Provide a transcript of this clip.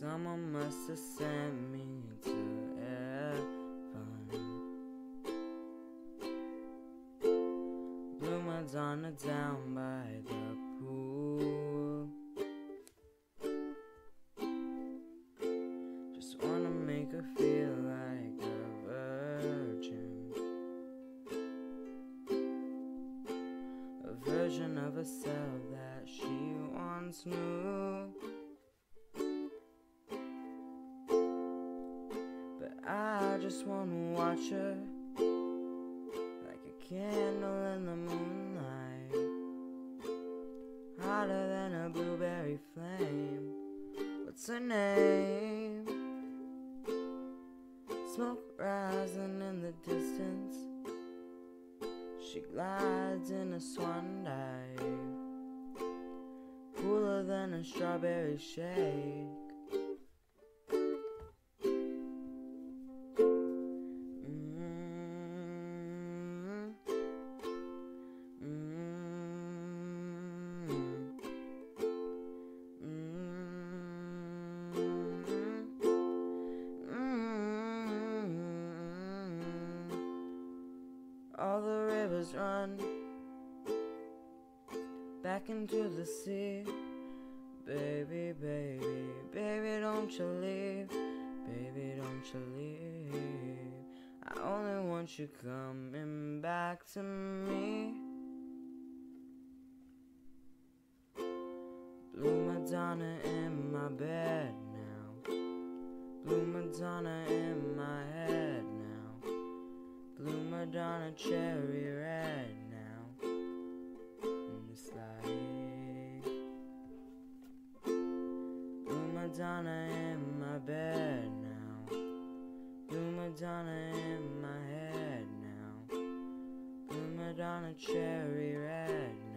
Someone must have sent me to heaven. Blue Madonna down by the pool. Just wanna make her feel like a virgin. A version of herself that she once knew. I just wanna watch her like a candle in the moonlight, hotter than a blueberry flame. What's her name? Smoke rising in the distance. She glides in a swan dive, cooler than a strawberry shake. All the rivers run back into the sea. Baby, baby, baby, don't you leave. Baby, don't you leave. I only want you coming back to me. Blue Madonna in my bed now. Blue Madonna in my head Madonna cherry red now. In this life. Blue Madonna in my bed now. Blue Madonna in my head now. Blue Madonna cherry red now.